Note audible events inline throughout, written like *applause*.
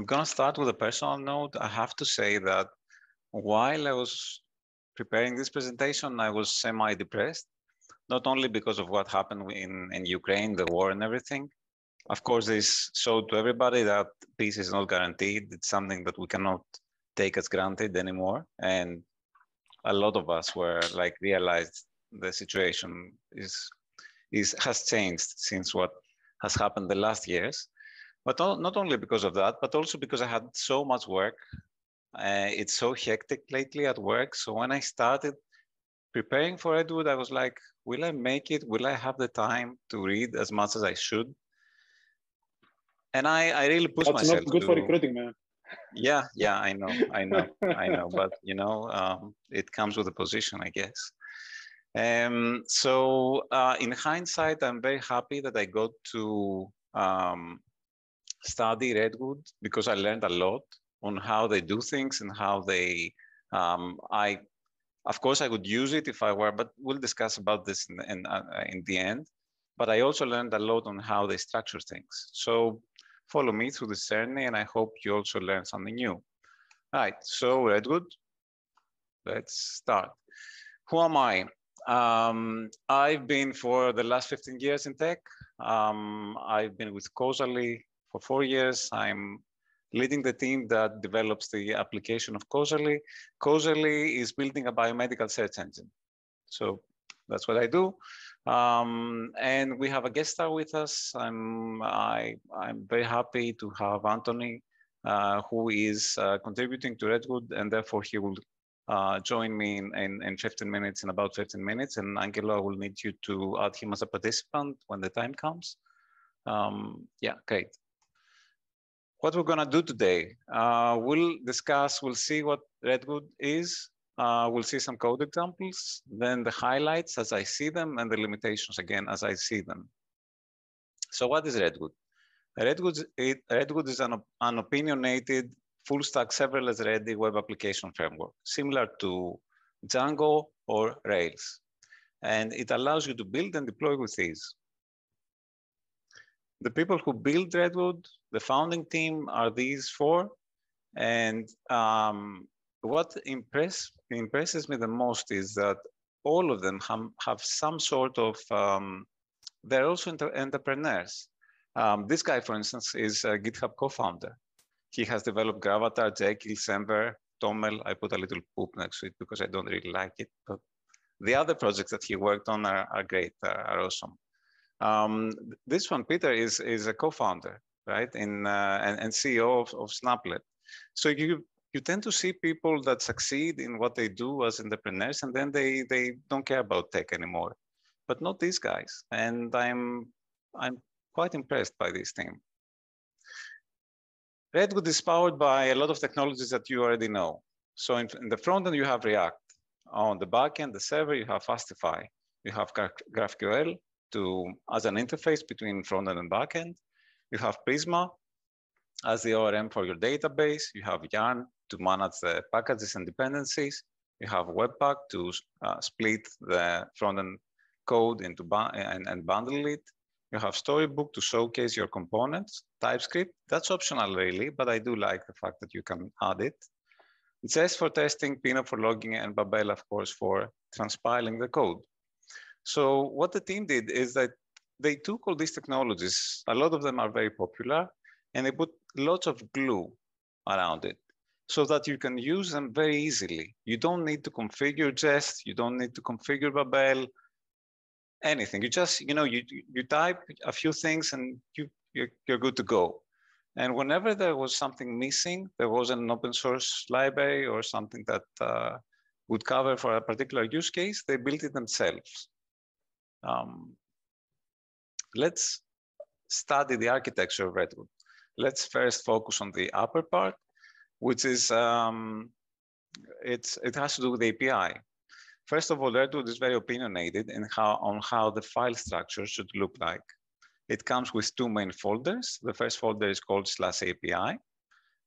I'm gonna start with a personal note. I have to say that while I was preparing this presentation, I was semi-depressed, not only because of what happened in, in Ukraine, the war and everything. Of course, this showed to everybody that peace is not guaranteed. It's something that we cannot take as granted anymore. And a lot of us were like realized the situation is is has changed since what has happened the last years. But not only because of that, but also because I had so much work. Uh, it's so hectic lately at work. So when I started preparing for Redwood, I was like, will I make it? Will I have the time to read as much as I should? And I, I really pushed That's myself. not good to, for recruiting, man. Yeah, yeah, I know, I know, *laughs* I know. But you know, um, it comes with a position, I guess. Um, so uh, in hindsight, I'm very happy that I got to um, study Redwood because I learned a lot on how they do things and how they, um, I, of course I would use it if I were, but we'll discuss about this in, in, uh, in the end. But I also learned a lot on how they structure things. So follow me through this journey and I hope you also learn something new. All right, so Redwood, let's start. Who am I? Um, I've been for the last 15 years in tech. Um, I've been with Causaly for four years. I'm leading the team that develops the application of Causaly. Causaly is building a biomedical search engine. So that's what I do. Um, and we have a guest star with us. I'm, I, I'm very happy to have Anthony, uh, who is uh, contributing to Redwood, and therefore he will uh, join me in, in, in 15 minutes, in about 15 minutes. And Angelo, I will need you to add him as a participant when the time comes. Um, yeah, great. What we're gonna do today, uh, we'll discuss, we'll see what Redwood is, uh, we'll see some code examples, then the highlights as I see them, and the limitations again as I see them. So what is Redwood? Redwood, it, Redwood is an, an opinionated full stack serverless ready web application framework, similar to Django or Rails. And it allows you to build and deploy with ease. The people who build Redwood, the founding team are these four. And um, what impress, impresses me the most is that all of them have, have some sort of, um, they're also entrepreneurs. Um, this guy, for instance, is a GitHub co-founder. He has developed Gravatar, Jekyll, Semver, Toml. I put a little poop next to it because I don't really like it. But the other projects that he worked on are, are great, are, are awesome. Um, this one, Peter, is, is a co-founder, right? In, uh, and, and CEO of, of Snaplet. So you, you tend to see people that succeed in what they do as entrepreneurs, and then they, they don't care about tech anymore. But not these guys. And I'm, I'm quite impressed by this team. Redwood is powered by a lot of technologies that you already know. So in, in the front end, you have React. On the back end, the server, you have Fastify. You have GraphQL to as an interface between front end and back end. You have Prisma as the ORM for your database. You have Yarn to manage the packages and dependencies. You have Webpack to uh, split the front end code into and, and bundle it. You have Storybook to showcase your components. TypeScript, that's optional really, but I do like the fact that you can add it. Jest for testing, Pino for logging, and Babel, of course, for transpiling the code. So what the team did is that they took all these technologies, a lot of them are very popular, and they put lots of glue around it so that you can use them very easily. You don't need to configure Jest, you don't need to configure Babel, anything. You just, you know, you, you type a few things and you, you're, you're good to go. And whenever there was something missing, there was an open source library or something that uh, would cover for a particular use case, they built it themselves. Um, let's study the architecture of Redwood. Let's first focus on the upper part, which is, um, it's, it has to do with API. First of all, Redwood is very opinionated in how, on how the file structure should look like. It comes with two main folders. The first folder is called slash API.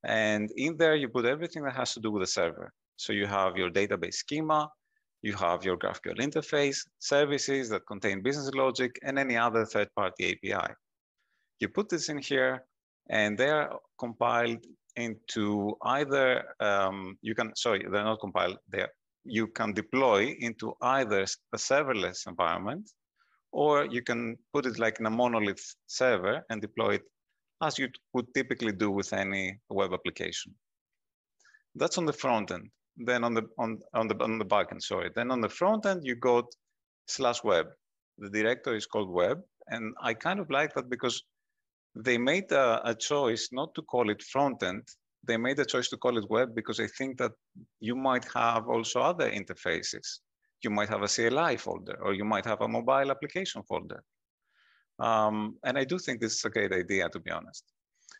And in there, you put everything that has to do with the server. So you have your database schema, you have your GraphQL interface, services that contain business logic, and any other third-party API. You put this in here, And they're compiled into either, um, you can, sorry, they're not compiled, they're, you can deploy into either a serverless environment, or you can put it like in a monolith server and deploy it as you would typically do with any web application. That's on the front end. Then on the on on the on the back end, sorry. Then on the front end, you got slash web. The directory is called web, and I kind of like that because they made a, a choice not to call it front end. They made a choice to call it web because I think that you might have also other interfaces. You might have a CLI folder, or you might have a mobile application folder. Um, and I do think this is a great idea, to be honest.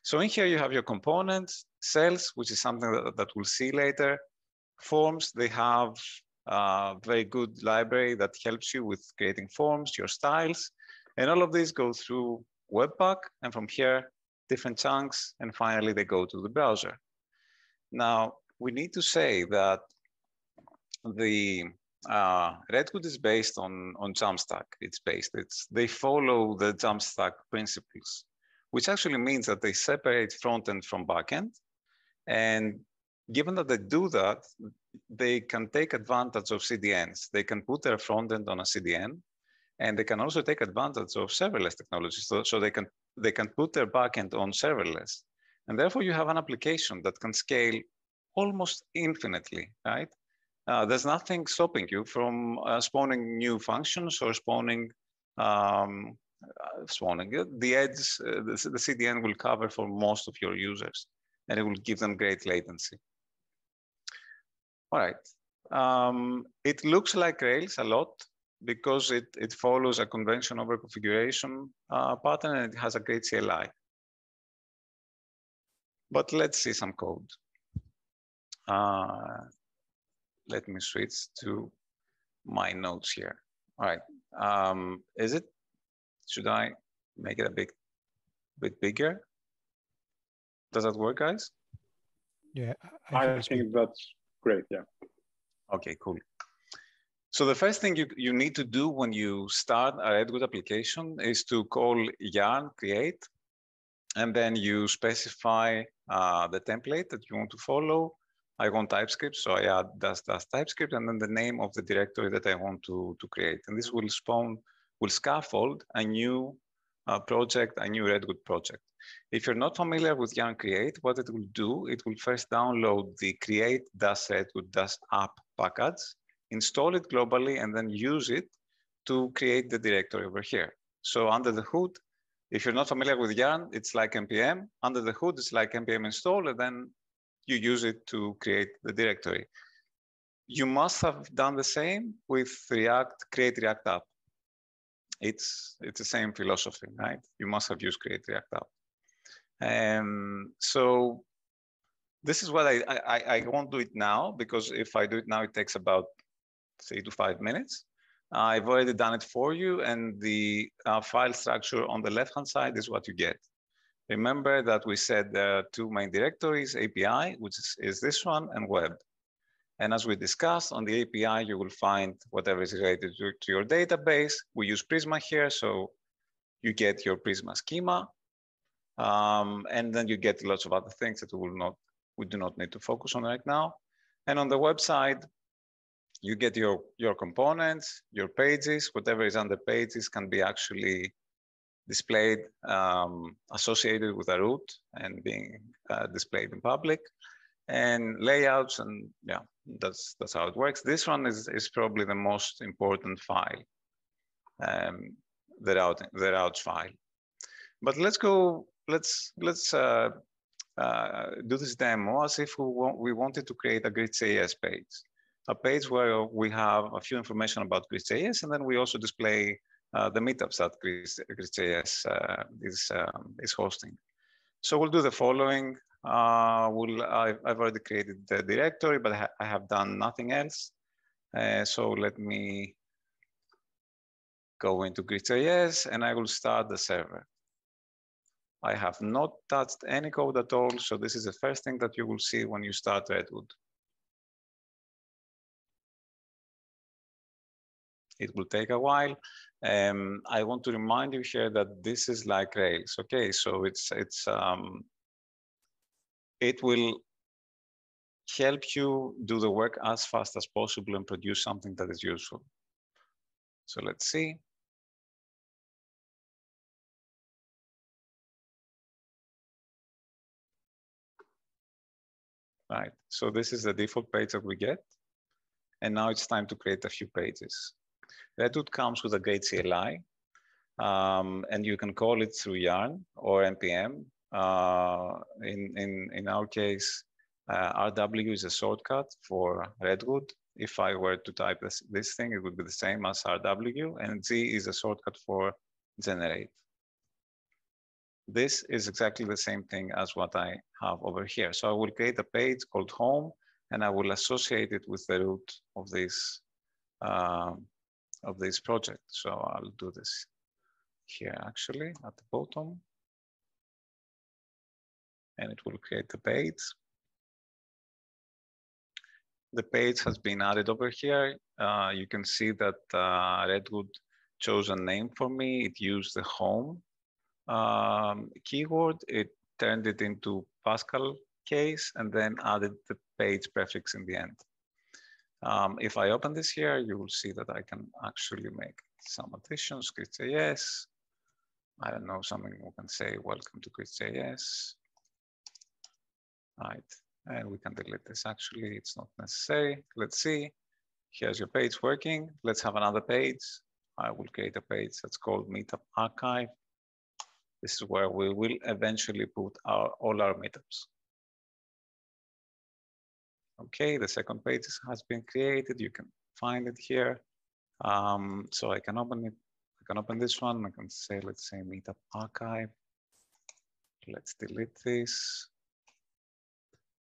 So in here you have your components, cells, which is something that, that we'll see later. Forms, they have a very good library that helps you with creating forms, your styles. And all of these go through Webpack, and from here, different chunks, and finally they go to the browser. Now, we need to say that the uh, Redwood is based on, on Jamstack. It's based, it's, they follow the Jamstack principles, which actually means that they separate front end from back end. And given that they do that, they can take advantage of CDNs. They can put their front end on a CDN, and they can also take advantage of serverless technologies. So, so they can they can put their backend on serverless, and therefore you have an application that can scale almost infinitely, right? Uh, there's nothing stopping you from uh, spawning new functions or spawning um, uh, spawning the edge. Uh, the, the CDN will cover for most of your users, and it will give them great latency. All right. Um, it looks like Rails a lot because it, it follows a convention over configuration uh, pattern and it has a great CLI. But let's see some code. Uh, let me switch to my notes here. All right. Um, is it, should I make it a big, bit bigger? Does that work, guys? Yeah, I, I think that's great. Yeah. Okay, cool. So the first thing you, you need to do when you start a Redwood application is to call yarn create, and then you specify uh, the template that you want to follow. I want TypeScript, so I add dash dash TypeScript, and then the name of the directory that I want to, to create. And this will spawn, will scaffold a new uh, project, a new Redwood project. If you're not familiar with yarn create, what it will do, it will first download the create-redwood-app package, install it globally, and then use it to create the directory over here. So under the hood, if you're not familiar with yarn, it's like npm. Under the hood, it's like npm install, and then you use it to create the directory. You must have done the same with React, create React app. It's, it's the same philosophy, right? You must have used create React app. Um, so this is what I, I, I won't do it now because if I do it now, it takes about three to five minutes. I've already done it for you and the uh, file structure on the left-hand side is what you get. Remember that we said there are two main directories, API, which is, is this one, and web. And as we discussed on the API, you will find whatever is related to, to your database. We use Prisma here, so you get your Prisma schema. Um, and then you get lots of other things that we will not, we do not need to focus on right now. And on the website, you get your, your components, your pages, whatever is under pages can be actually displayed, um, associated with a root and being uh, displayed in public and layouts and yeah, that's, that's how it works. This one is, is probably the most important file, um, the, route, the routes file. But let's go let's let's uh, uh, do this demo as if we, want, we wanted to create a GreeceJS page, a page where we have a few information about GreeceJS, and then we also display uh, the meetups that GreeceJS uh, is um, is hosting. So we'll do the following. Uh, we'll I've, I've, already created the directory, but I, ha I have done nothing else. Uh, so let me go into GreeceJS, and I will start the server. I have not touched any code at all. So this is the first thing that you will see when you start Redwood. it will take a while. Um, I want to remind you here that this is like Rails. Okay, so it's it's um, it will help you do the work as fast as possible and produce something that is useful. So let's see. Right, so this is the default page that we get. And now it's time to create a few pages. Redwood comes with a great CLI, um, and you can call it through Yarn or NPM. Uh, in, in, in our case, uh, RW is a shortcut for Redwood. If I were to type this, this thing, it would be the same as RW, and G is a shortcut for generate. This is exactly the same thing as what I have over here. So I will create a page called home, and I will associate it with the root of this um, of this project. So I'll do this here actually at the bottom, and it will create the page the page has been added over here. Uh, you can see that uh, Redwood chose a name for me. It used the home um, keyword. It turned it into Pascal case and then added the page prefix in the end. Um, if I open this here, you will see that I can actually make some additions, GreeceJS. I don't know, something we can say, welcome to GreeceJS. Right, and we can delete this actually, it's not necessary. Let's see, here's your page working. Let's have another page. I will create a page that's called Meetup Archive. This is where we will eventually put our, all our meetups. Okay, the second page has been created. You can find it here. Um, so I can open it. I can open this one. I can say, let's say Meetup Archive. Let's delete this.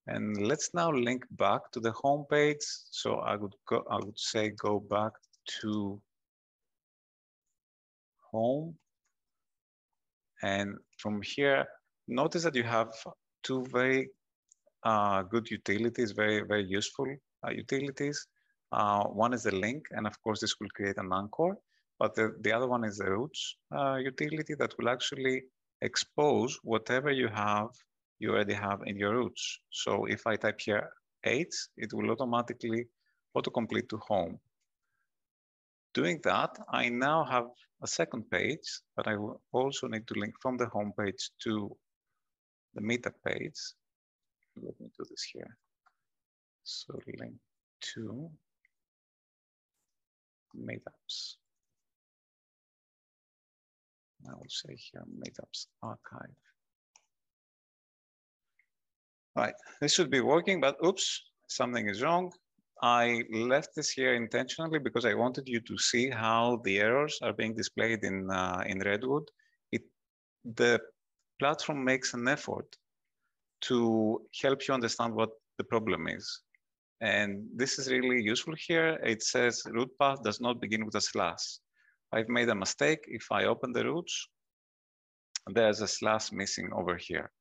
And let's now link back to the home page. So I would go, I would say go back to home. And from here, notice that you have two very uh, good utilities, very, very useful uh, utilities. Uh, one is the link, and of course, this will create an anchor. But the, the other one is the routes uh, utility that will actually expose whatever you have you already have in your routes. So if I type here eight, it will automatically autocomplete to home. Doing that, I now have a second page, but I will also need to link from the home page to the meetup page. Let me do this here. So link to meetups. I will say here meetups archive. Right, this should be working, but oops, something is wrong. I left this here intentionally because I wanted you to see how the errors are being displayed in, uh, in Redwood. It, the platform makes an effort to help you understand what the problem is. And this is really useful here. It says route path does not begin with a slash. I've made a mistake. If I open the routes, there's a slash missing over here.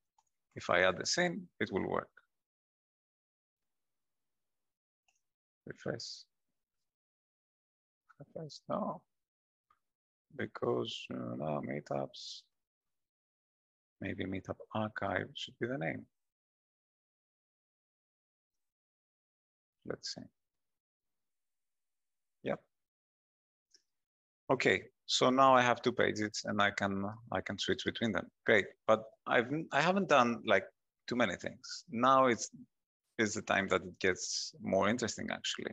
If I add the same, it will work. Refresh. Refresh, no. Because uh, no, meetups, maybe meetup archive should be the name. Let's see. Yep. Okay, so now I have two pages and I can I can switch between them. Great, but I've I haven't done like too many things. Now it's is the time that it gets more interesting actually.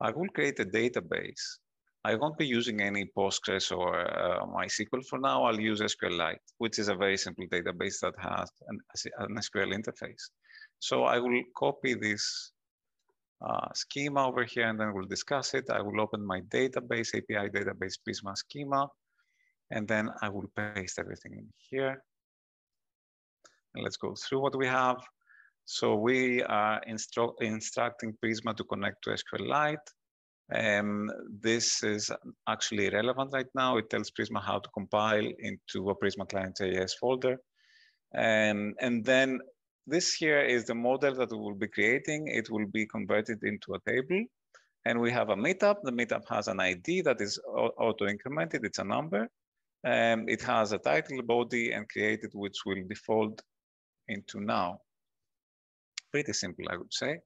I will create a database. I won't be using any Postgres or uh, MySQL for now. I'll use SQLite, which is a very simple database that has an, an SQL interface. So I will copy this uh, schema over here, and then we'll discuss it. I will open my database, API database Prisma schema, and then I will paste everything in here. And let's go through what we have. So we are instru instructing Prisma to connect to SQLite. Um, this is actually relevant right now. It tells Prisma how to compile into a Prisma client client.js folder. Um, and then this here is the model that we will be creating. It will be converted into a table. and we have a meetup. The meetup has an ID that is auto-incremented. It's a number. And it has a title, body, and created, which will default into now. Pretty simple, I would say.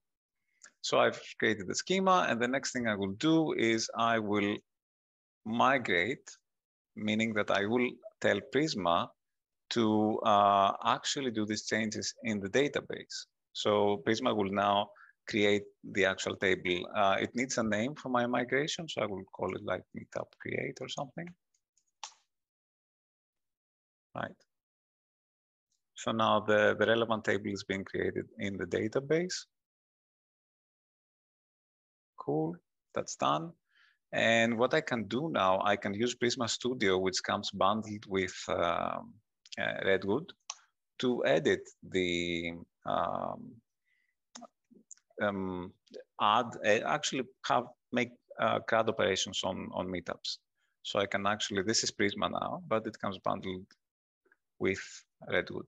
So I've created the schema, and the next thing I will do is I will migrate, meaning that I will tell Prisma to uh, actually do these changes in the database. So Prisma will now create the actual table. Uh, it needs a name for my migration, so I will call it like meetup create or something. Right. So now the, the relevant table is being created in the database. Cool, that's done. And what I can do now, I can use Prisma Studio, which comes bundled with um, uh, Redwood, to edit the um, um, add actually have make uh, CRUD operations on on meetups. So I can actually this is Prisma now, but it comes bundled with Redwood.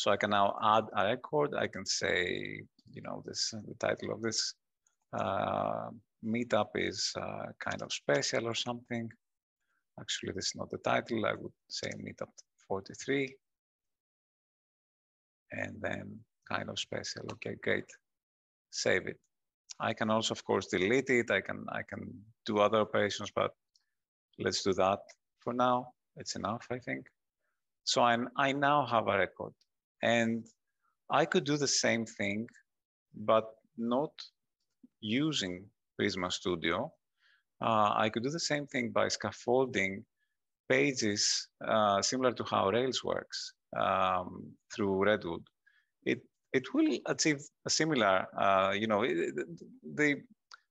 So I can now add a record. I can say, you know, this the title of this uh, meetup is uh, kind of special or something. Actually, this is not the title. I would say meetup 43. And then kind of special. Okay, great. Save it. I can also, of course, delete it. I can I can do other operations, but let's do that for now. It's enough, I think. So I'm, I now have a record. And I could do the same thing, but not using Prisma Studio. Uh, I could do the same thing by scaffolding pages uh, similar to how Rails works um, through Redwood. It it will achieve a similar, uh, you know, the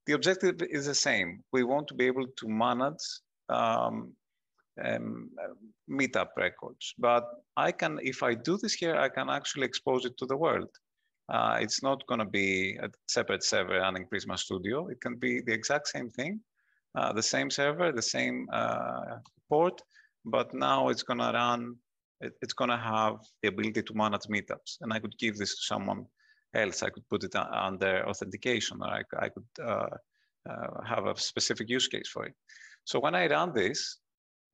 the objective is the same. We want to be able to manage um, um, meetup records. But I can, if I do this here, I can actually expose it to the world. Uh, it's not going to be a separate server running Prisma Studio. It can be the exact same thing, uh, the same server, the same uh, port, but now it's going to run, it, it's going to have the ability to manage meetups. And I could give this to someone else. I could put it under authentication, or I, I could uh, uh, have a specific use case for it. So when I run this,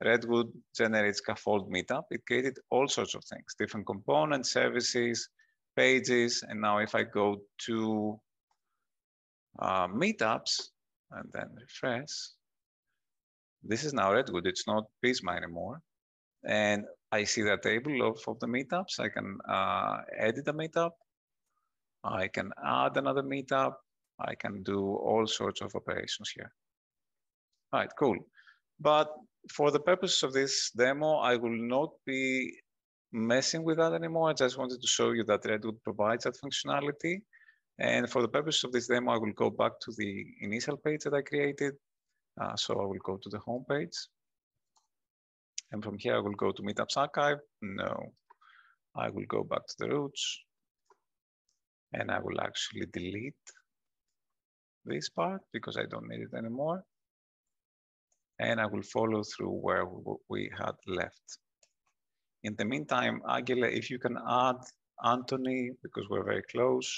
Redwood generates scaffold meetup. It created all sorts of things, different components, services, pages. And now if I go to uh, meetups and then refresh, this is now Redwood. It's not Prisma anymore. And I see the table of, of the meetups. I can uh, edit a meetup. I can add another meetup. I can do all sorts of operations here. All right, cool. But for the purpose of this demo, I will not be messing with that anymore. I just wanted to show you that Redwood provides that functionality. And for the purpose of this demo, I will go back to the initial page that I created. Uh, so I will go to the home page. And from here, I will go to Meetups Archive. No, I will go back to the routes. And I will actually delete this part because I don't need it anymore and I will follow through where we had left. In the meantime, Aguila, if you can add Anthony, because we're very close,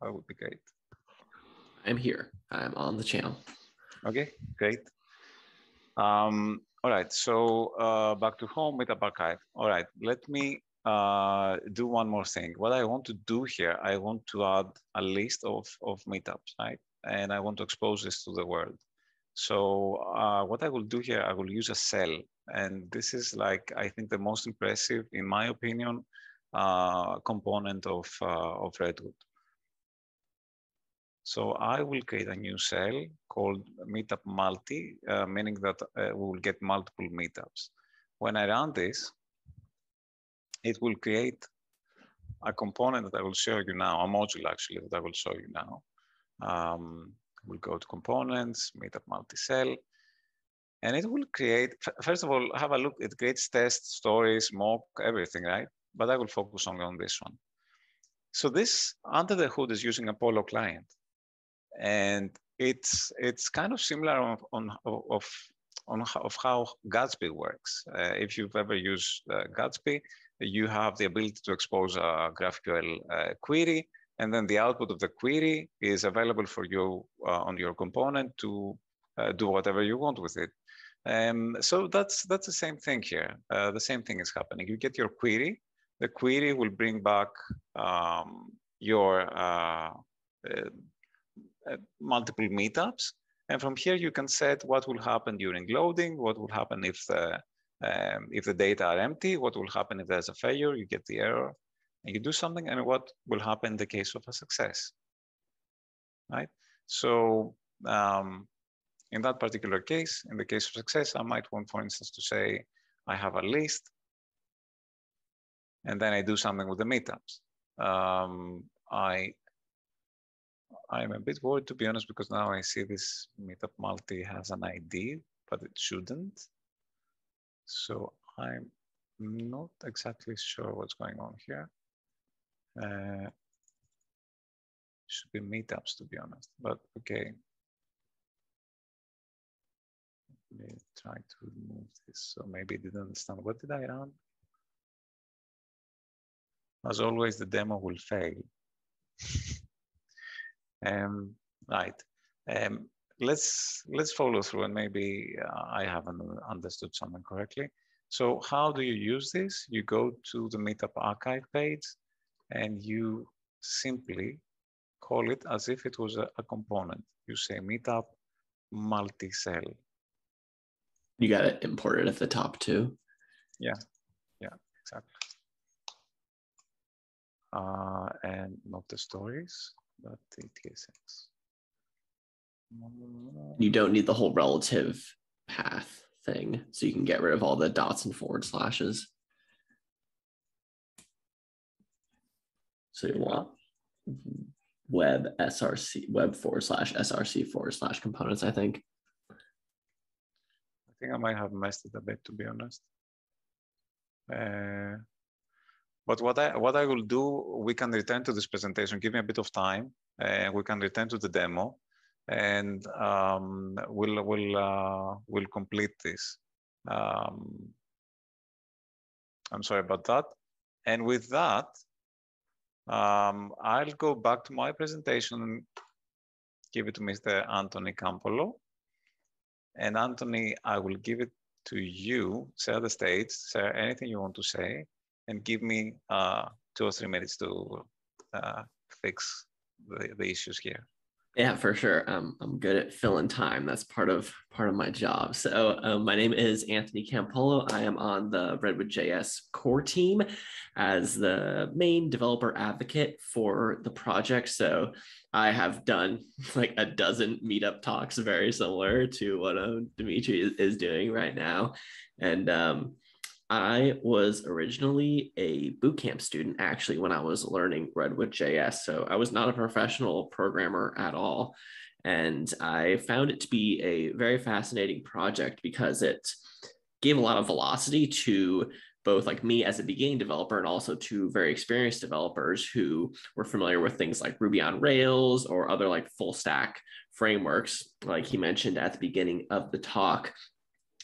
that would be great. I'm here. I'm on the channel. Okay, great. Um, all right, so uh, back to home with archive. All right, let me uh, do one more thing. What I want to do here, I want to add a list of, of meetups, right? And I want to expose this to the world. So uh, what I will do here, I will use a cell. And this is like, I think the most impressive, in my opinion, uh, component of, uh, of Redwood. So I will create a new cell called meetup multi, uh, meaning that uh, we will get multiple meetups. When I run this, it will create a component that I will show you now, a module actually that I will show you now. Um, We'll go to components, meetup multi-cell, and it will create, first of all, have a look, it creates tests, stories, mock, everything, right? But I will focus only on this one. So this under the hood is using Apollo client. And it's it's kind of similar on, on of on of how Gatsby works. Uh, if you've ever used uh, Gatsby, you have the ability to expose a GraphQL uh, query And then the output of the query is available for you uh, on your component to uh, do whatever you want with it. Um, so that's that's the same thing here. Uh, the same thing is happening. You get your query. The query will bring back um, your uh, uh, multiple meetups. And from here, you can set what will happen during loading, what will happen if the, um, if the data are empty, what will happen if there's a failure, you get the error, and you do something, and what will happen in the case of a success, right? So um, in that particular case, in the case of success, I might want, for instance, to say, I have a list, and then I do something with the meetups. Um, I I'm a bit worried to be honest because now I see this meetup multi has an ID, but it shouldn't. So I'm not exactly sure what's going on here. Uh, should be meetups to be honest, but okay. Let me try to remove this. So maybe didn't understand. What did I run? As always, the demo will fail. *laughs* um, right. Um, let's let's follow through and maybe uh, I haven't understood something correctly. So how do you use this? You go to the Meetup archive page and you simply call it as if it was a, a component. You say Meetup multi-cell. You got it imported at the top too. Yeah, yeah, exactly uh, and not the stories, but the TSX. You don't need the whole relative path thing, so you can get rid of all the dots and forward slashes. So you want web src web forward slash src forward slash components, I think. I think I might have messed it a bit, to be honest. Uh, but what I what I will do, we can return to this presentation. Give me a bit of time, and we can return to the demo, and um, we'll we'll uh, we'll complete this. Um, I'm sorry about that. And with that, um, I'll go back to my presentation and give it to Mr. Anthony Campolo. And Anthony, I will give it to you. Share the stage, share anything you want to say and give me uh, two or three minutes to uh, fix the, the issues here. Yeah, for sure. Um, I'm good at filling time. That's part of part of my job. So um, my name is Anthony Campolo. I am on the Redwood JS core team as the main developer advocate for the project. So I have done *laughs* like a dozen meetup talks, very similar to what um, Dimitri is, is doing right now, and um, I was originally a bootcamp student actually when I was learning Redwood JS. So I was not a professional programmer at all. And I found it to be a very fascinating project because it gave a lot of velocity to both like me as a beginning developer and also to very experienced developers who were familiar with things like Ruby on Rails or other like full stack frameworks, like he mentioned at the beginning of the talk.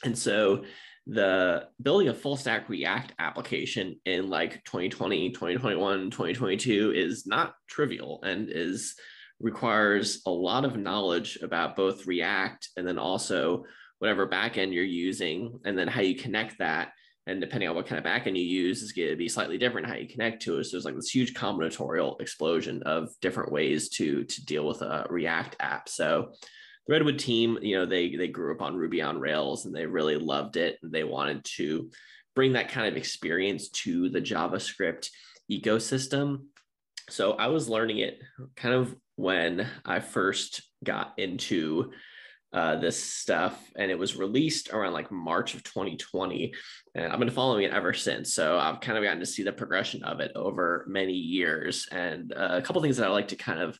And so the building a full stack React application in like 2020, 2021, 2022 is not trivial and is requires a lot of knowledge about both React and then also whatever backend you're using, and then how you connect that. And depending on what kind of backend you use, is going to be slightly different how you connect to it. So there's like this huge combinatorial explosion of different ways to to deal with a React app. So Redwood team, you know, they they grew up on Ruby on Rails and they really loved it. And they wanted to bring that kind of experience to the JavaScript ecosystem. So I was learning it kind of when I first got into uh, this stuff, and it was released around like March of 2020. And I've been following it ever since. So I've kind of gotten to see the progression of it over many years. And uh, a couple things that I like to kind of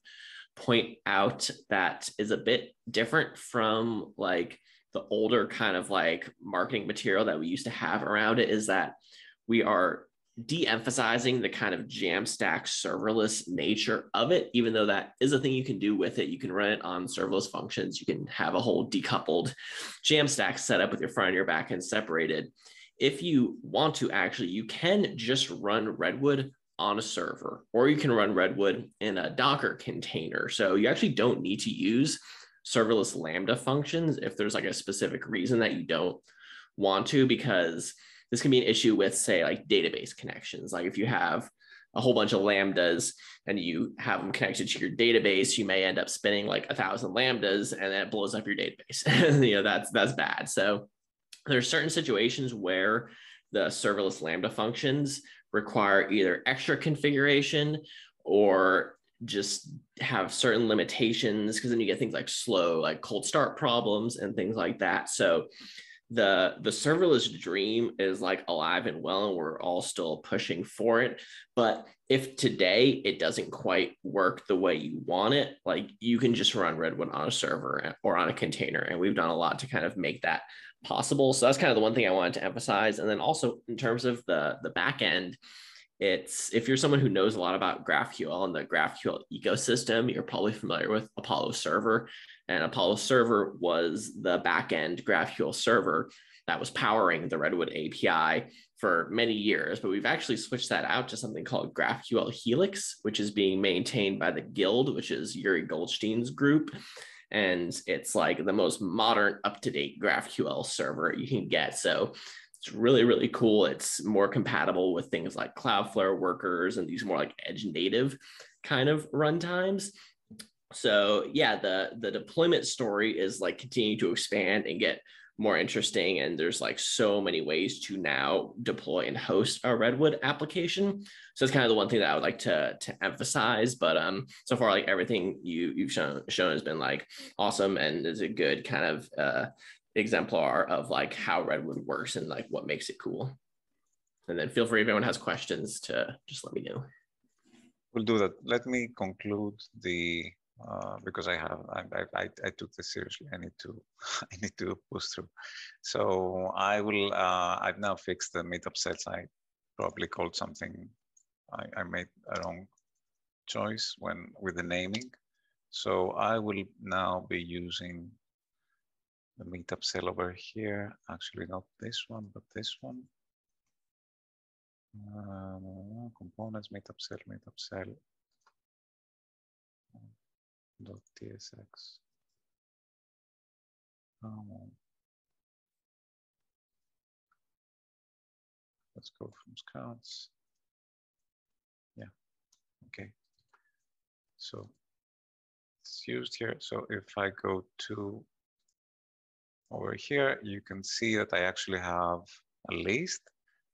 point out that is a bit different from like the older kind of like marketing material that we used to have around it is that we are de-emphasizing the kind of Jamstack serverless nature of it. Even though that is a thing you can do with it you can run it on serverless functions. You can have a whole decoupled Jamstack set up with your front and your back end separated. If you want to actually you can just run redwood on a server, or you can run Redwood in a Docker container. So you actually don't need to use serverless Lambda functions if there's like a specific reason that you don't want to, because this can be an issue with, say, like database connections. Like if you have a whole bunch of lambdas and you have them connected to your database, you may end up spinning like a thousand lambdas and then it blows up your database. *laughs* you know, that's that's bad. So there's certain situations where the serverless lambda functions require either extra configuration or just have certain limitations because then you get things like slow like cold start problems and things like that. So the the serverless dream is like alive and well and we're all still pushing for it. But if today it doesn't quite work the way you want it like you can just run redwood on a server or on a container and we've done a lot to kind of make that possible so that's kind of the one thing i wanted to emphasize and then also in terms of the the back end it's if you're someone who knows a lot about GraphQL and the GraphQL ecosystem, you're probably familiar with Apollo Server. And Apollo Server was the backend GraphQL server that was powering the Redwood API for many years. But we've actually switched that out to something called GraphQL Helix, which is being maintained by the Guild, which is Uri Goldshtein's group. And it's like the most modern, up to date GraphQL server you can get. So it's really, really cool. It's more compatible with things like Cloudflare workers and these more like edge native kind of runtimes. So yeah, the the deployment story is like continuing to expand and get more interesting. And there's like so many ways to now deploy and host a Redwood application. So it's kind of the one thing that I would like to to emphasize. But um, so far, like everything you you've shown shown has been like awesome and is a good kind of uh, exemplar of like how Redwood works and like what makes it cool. And then feel free if anyone has questions to just let me know. We'll do that. Let me conclude the uh, because I have I, I, I took this seriously. I need to *laughs* I need to push through. So I will uh, I've now fixed the meetup sets. I probably called something. I, I made a wrong choice when with the naming. So I will now be using the meetup cell over here. Actually, not this one, but this one. Uh, components, meetup cell, meetup cell. Dot tsx. Um, let's go from scouts. Yeah, okay. So it's used here. So if I go to over here, you can see that I actually have a list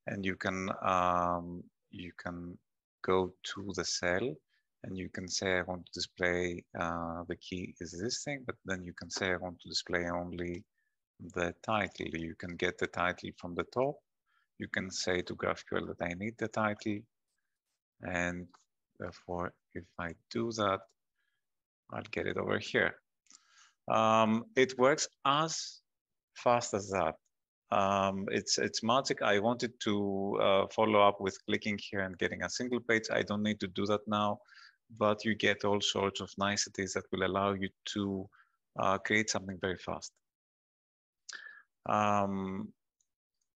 and you can um, you can go to the cell and you can say I want to display uh, the key is this thing, but then you can say I want to display only the title. You can get the title from the top. You can say to GraphQL that I need the title. And therefore, if I do that, I'll get it over here. Um, it works as fast as that. Um, it's it's magic. I wanted to uh, follow up with clicking here and getting a single page. I don't need to do that now, but you get all sorts of niceties that will allow you to uh, create something very fast. Um,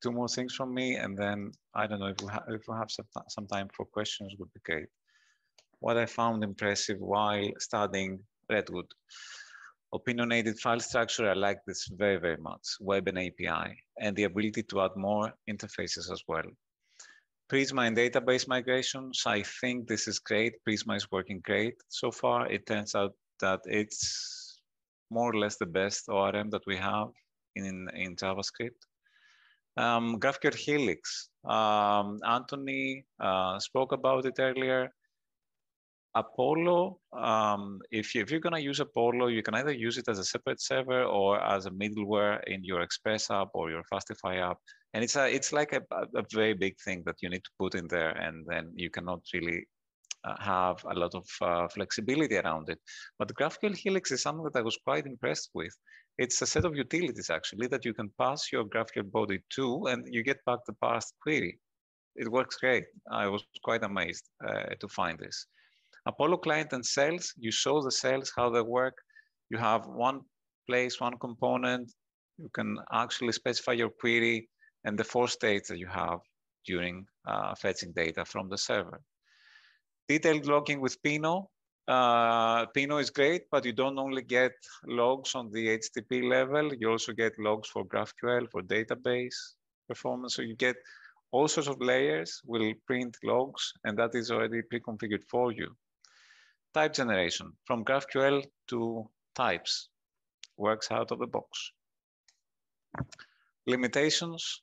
two more things from me, and then I don't know if we, if we have some, some time for questions would be great. What I found impressive while studying Redwood. Opinionated file structure, I like this very, very much, web and API, and the ability to add more interfaces as well. Prisma and database migrations, I think this is great. Prisma is working great so far. It turns out that it's more or less the best ORM that we have in, in JavaScript. Um, GraphQL Helix, um, Anthony uh, spoke about it earlier. Apollo, um, if, you, if you're going to use Apollo, you can either use it as a separate server or as a middleware in your Express app or your Fastify app. And it's a, it's like a, a very big thing that you need to put in there, and then you cannot really uh, have a lot of uh, flexibility around it. But the GraphQL Helix is something that I was quite impressed with. It's a set of utilities actually that you can pass your GraphQL body to, and you get back the parsed query. It works great. I was quite amazed uh, to find this. Apollo client and cells, you show the cells, how they work. You have one place, one component. You can actually specify your query and the four states that you have during uh, fetching data from the server. Detailed logging with Pino. Uh, Pino is great, but you don't only get logs on the HTTP level, you also get logs for GraphQL, for database performance. So you get all sorts of layers will print logs, and that is already pre-configured for you. Type generation from GraphQL to types works out of the box. Limitations,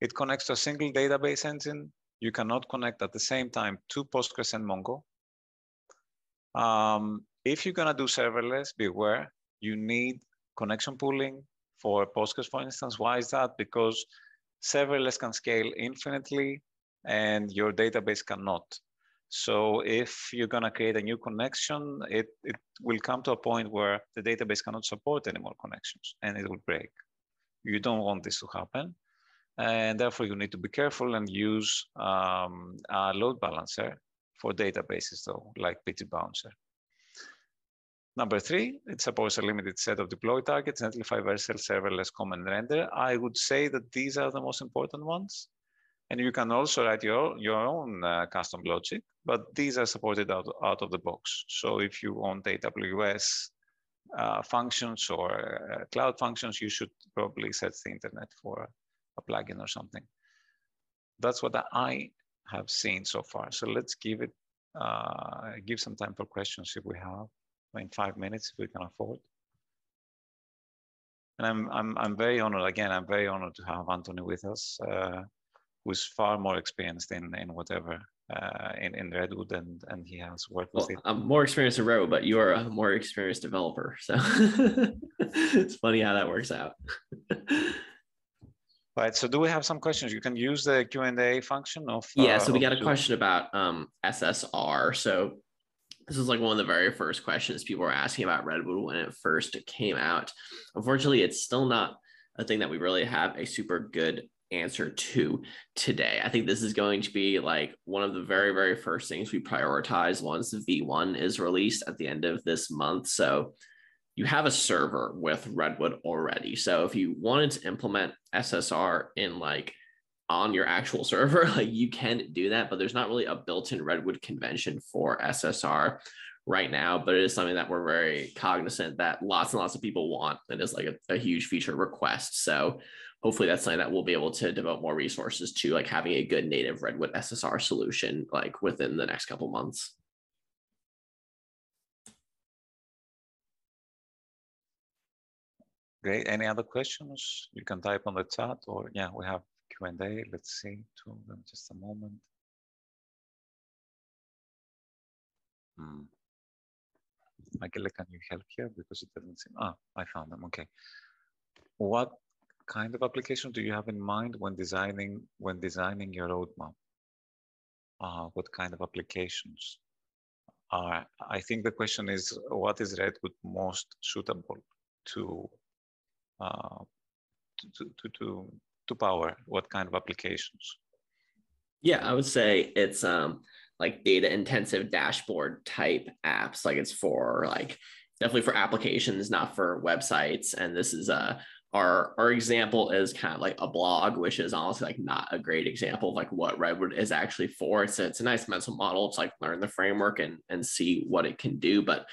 it connects to a single database engine you cannot connect at the same time to Postgres and Mongo. Um, if you're gonna do serverless, beware, you need connection pooling for Postgres, for instance. Why is that? Because serverless can scale infinitely and your database cannot. So if you're gonna create a new connection, it, it will come to a point where the database cannot support any more connections and it will break. You don't want this to happen and therefore you need to be careful and use um, a load balancer for databases though, like PgBouncer. Number three, it supports a limited set of deploy targets, Netlify Vercel serverless command render. I would say that these are the most important ones. And you can also write your, your own uh, custom logic, but these are supported out, out of the box. So if you want AWS uh, functions or uh, cloud functions, you should probably set the internet for a plugin or something. That's what I have seen so far. So let's give it, uh, give some time for questions if we have, in five minutes if we can afford. And I'm, I'm, I'm very honored, again, I'm very honored to have Anthony with us, uh, who's far more experienced in, in whatever uh, in, in Redwood and, and he has worked well, with it. I'm more experienced in Redwood, but you are a more experienced developer. So *laughs* it's funny how that works out. *laughs* Right. So do we have some questions? You can use the Q and A function of. Yeah. Uh, so we got a question about um, SSR. So this is like one of the very first questions people were asking about Redwood when it first came out. Unfortunately, it's still not a thing that we really have a super good answer to today. I think this is going to be like one of the very, very first things we prioritize once V1 is released at the end of this month. So you have a server with Redwood already. So if you wanted to implement SSR in like on your actual *laughs* server, like you can do that, but there's not really a built-in Redwood convention for SSR right now, but it is something that we're very cognizant that lots and lots of people want. And is like a, a huge feature request. So hopefully that's something that we'll be able to devote more resources to like having a good native Redwood SSR solution like within the next couple months. Great. Any other questions? You can type on the chat or yeah, we have Q&A. Let's see two of them just a moment. Hmm. Can you help here? Because it doesn't seem, ah, I found them, okay. What kind of application do you have in mind when designing when designing your roadmap? Uh, what kind of applications? Uh, I think the question is, what is Redwood most suitable to uh, to, to, to, to power? What kind of applications? Yeah, I would say it's um, like data intensive dashboard type apps. Like it's for like definitely for applications, not for websites. And this is uh, our our example is kind of like a blog, which is honestly like not a great example of like what Redwood is actually for. It's a, it's a nice mental model. It's like learn the framework and and see what it can do. But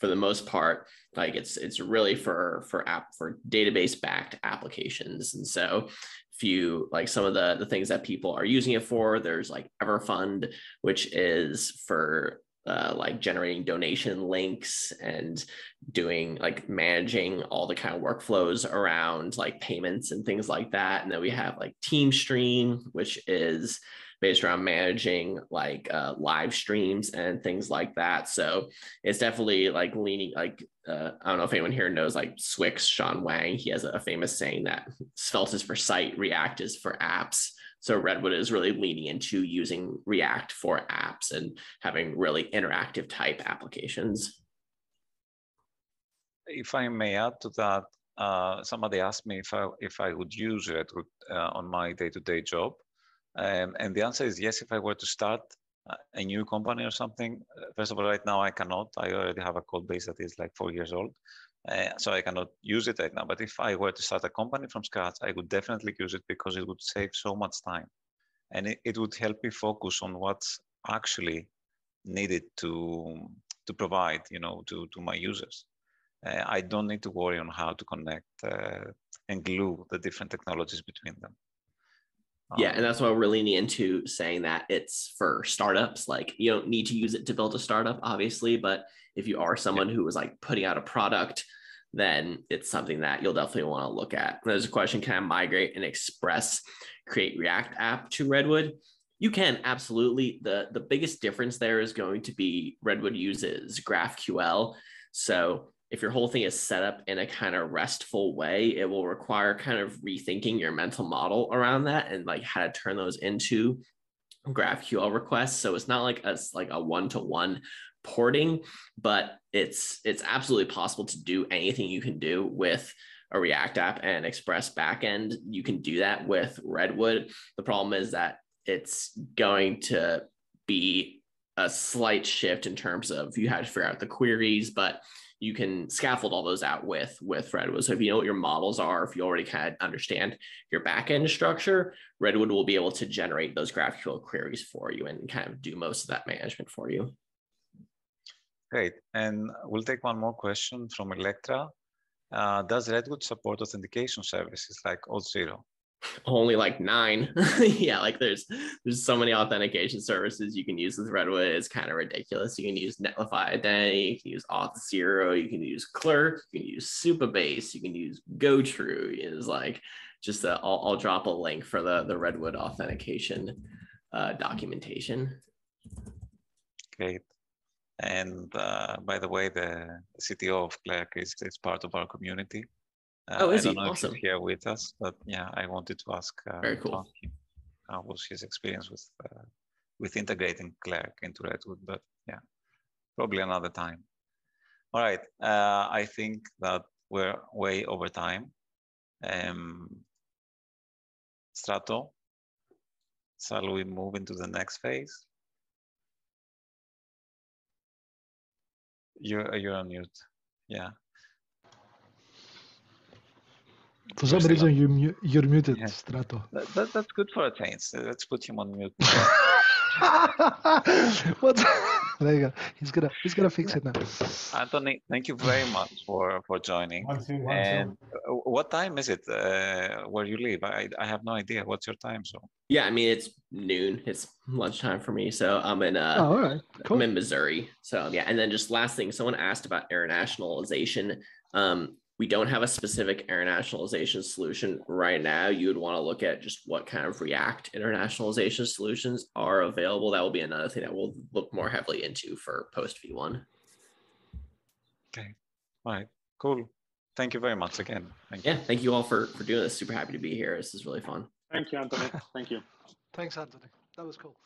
for the most part like it's it's really for for app for database backed applications. And so if you like some of the the things that people are using it for there's like everfund which is for uh, like generating donation links and doing like managing all the kind of workflows around like payments and things like that. And then we have like teamstream which is based around managing like uh, live streams and things like that. So it's definitely like leaning like uh, I don't know if anyone here knows like Swyx Shawn Wang. He has a famous saying that Svelte is for site, React is for apps. So Redwood is really leaning into using React for apps and having really interactive type applications. If I may add to that, uh, somebody asked me if I if I would use Redwood uh, on my day-to-day -day job. Um, and the answer is yes, if I were to start a new company or something, uh, first of all, right now I cannot. I already have a code base that is like four years old. Uh, so I cannot use it right now. But if I were to start a company from scratch, I would definitely use it because it would save so much time. And it, it would help me focus on what's actually needed to to provide, you know, to to my users. Uh, I don't need to worry on how to connect uh, and glue the different technologies between them. Yeah, and um, that's why we're leaning into saying that it's for startups. Like you don't need to use it to build a startup, obviously, but if you are someone yeah. who is like putting out a product, then it's something that you'll definitely want to look at. There's a question: Can I migrate an Express Create React app to Redwood? You can absolutely. the The biggest difference there is going to be Redwood uses GraphQL, so if your whole thing is set up in a kind of restful way, it will require kind of rethinking your mental model around that and like how to turn those into GraphQL requests. So it's not like a like a one to one porting, but it's it's absolutely possible to do anything you can do with a React app and Express backend. You can do that with Redwood. The problem is that it's going to be a slight shift in terms of you have to figure out the queries, but you can scaffold all those out with with Redwood. So if you know what your models are, if you already kind of understand your backend structure, Redwood will be able to generate those GraphQL queries for you and kind of do most of that management for you. Great. And we'll take one more question from Electra. Uh, does Redwood support authentication services like Auth0? Only like nine. *laughs* yeah, like there's there's so many authentication services you can use with Redwood. It's kind of ridiculous. You can use Netlify Identity, you can use Auth0, you can use Clerk, you can use Supabase, you can use GoTrue. Is like just i will I'll drop a link for the the Redwood authentication uh, documentation. Great. And uh, by the way, the CTO of Clerk is, is part of our community. Uh, oh, is he? awesome. he's here with us, but yeah, I wanted to ask. Uh, Very cool. Him, how was his experience with uh, with integrating Clerk into Redwood? But yeah, probably another time. All right, uh, I think that we're way over time. Um, Strato, shall we move into the next phase? You're, you're on mute. Yeah. For some reason, you you're muted, yeah. Strato. That, that, that's good for a change. Let's put him on mute. *laughs* what? *laughs* there you go. He's gonna he's gonna fix it now. Anthony, thank you very much for for joining. One, two, one, and two. what time is it uh, where you live? I I have no idea. What's your time zone? Yeah, I mean it's noon. It's lunchtime for me. So I'm in uh oh, all right. cool. I'm in Missouri. So yeah, and then just last thing, someone asked about internationalization. Um, we don't have a specific internationalization solution right now. You would want to look at just what kind of React internationalization solutions are available. That will be another thing that we'll look more heavily into for post V1. Okay. All right. Cool. Thank you very much again. Thank yeah. Thank you all for, for doing this. Super happy to be here. This is really fun. Thank you, Anthony. Thank you. Thanks, Anthony. That was cool.